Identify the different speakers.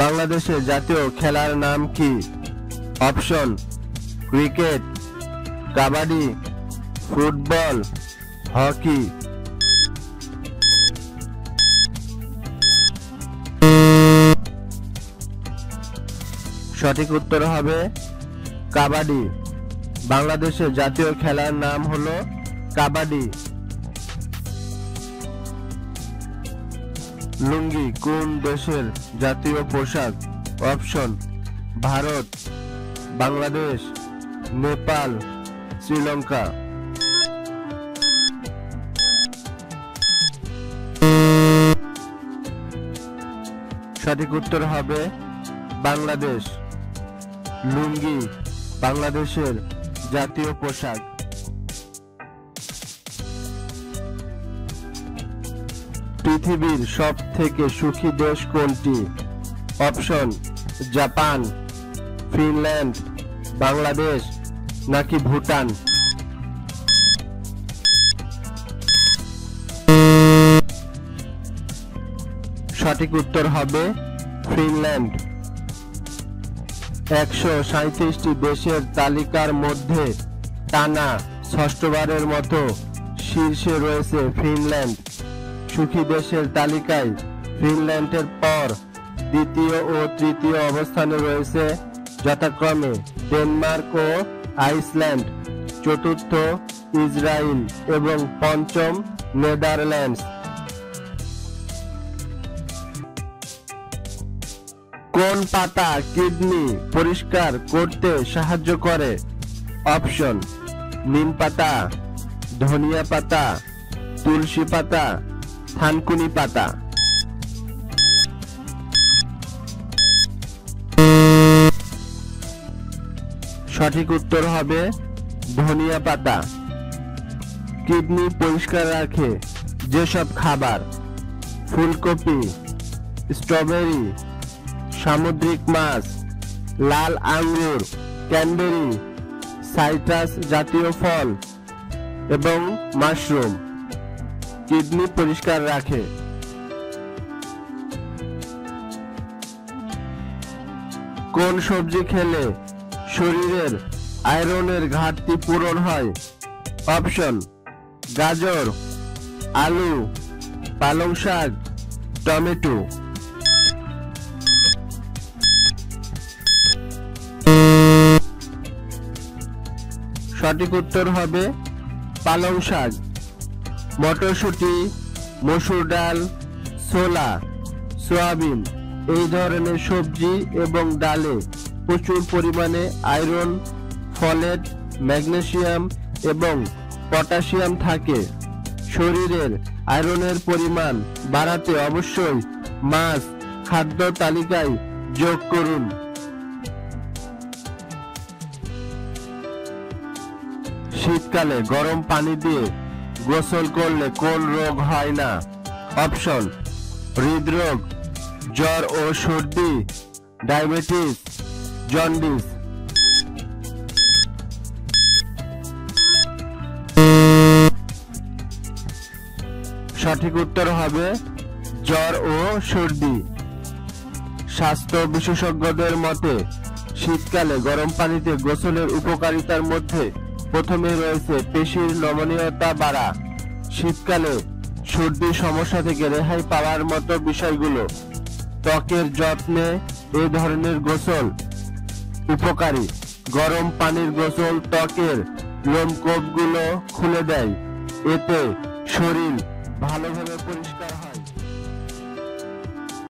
Speaker 1: বাংলাদেশের জাতীয় খেলার নাম কি? Option, cricket, kabaddi, football, hockey. সঠিক উত্তর হবে কাবাডি। বাংলাদেশের জাতীয় খেলার নাম হলো কাবাডি। লুঙ্গি কোন দেশের জাতীয় পোশাক? অপশন, ভারত, বাংলাদেশ, নেপাল, শ্রীলঙ্কা। সঠিক উত্তর হবে বাংলাদেশ। লুঙ্গি বাংলাদেশের জাতীয় পোশাক। পৃথিবীর সব থেকে সুখী দেশ কোনটি? অপশন, জাপান, ফিনল্যান্ড, বাংলাদেশ, নাকি ভুটান? সঠিক উত্তর হবে ফিনল্যান্ড। একশো সাঁত্রিশটি দেশের তালিকার মধ্যে টানা ষষ্ঠবারের মতো শীর্ষে রয়েছে ফিনল্যান্ড। সুখী দেশের তালিকায় ফিনল্যান্ডের পর দ্বিতীয় ও তৃতীয় অবস্থানে রয়েছে যথাক্রমে ডেনমার্ক ও আইসল্যান্ড, চতুর্থ ইসরায়েল এবং পঞ্চম নেদারল্যান্ডস। কোন পাতা কিডনি পরিষ্কার করতে সাহায্য করে? অপশন, নিম পাতা, ধনিয়া পাতা, তুলসী পাতা থানকুনি পাতা। সঠিক উত্তর হবে ধনিয়া পাতা। কিডনি পরিষ্কার রাখে যেসব খাবার, ফুলকপি, স্ট্রবেরি, সামুদ্রিক মাছ, লাল আঙ্গুর, ক্যানবেরি, সাইট্রাস জাতীয় ফল এবং মাশরুম। কিডনি পরিষ্কার রাখে। কোন সবজি খেলে শরীরের আয়রনের ঘাটতি পূরণ হয়? অপশন, গাজর, আলু, পালং শাক, টমেটো। সঠিক উত্তর হবে পালং শাক। মটরশুঁটি, মসুর ডাল, ছোলা, সয়াবিন, এই ধরনের সবজি এবং ডালে প্রচুর পরিমাণে আয়রন, ফলেট, ম্যাগনেসিয়াম এবং পটাশিয়াম থাকে। শরীরের আয়রনের পরিমাণ বাড়াতে অবশ্যই মাছ খাদ্য তালিকায় যোগ করুন। শীতকালে গরম পানি দিয়ে গোসল করলে কোন রোগ হয় না? অপশন, হৃদরোগ, জ্বর ও সর্দি, ডায়াবেটিস, জন্ডিস। সঠিক উত্তর হবে জ্বর ও সর্দি। স্বাস্থ্য বিশেষজ্ঞদের মতে, শীতকালে গরম পানিতে গোসলের উপকারিতার মধ্যে প্রথমে রয়েছে পেশির নমনীয়তা বাড়া। শীতকালে সর্দির সমস্যা থেকে রেহাই পাওয়ার মতো বিষয়গুলো। ত্বকের যত্নে এই ধরনের গোসল। উপকারী। গরম পানির গোসল ত্বকের লোমকূপগুলো খুলে দেয়। এতে শরীর ভালোভাবে পরিষ্কার হয়।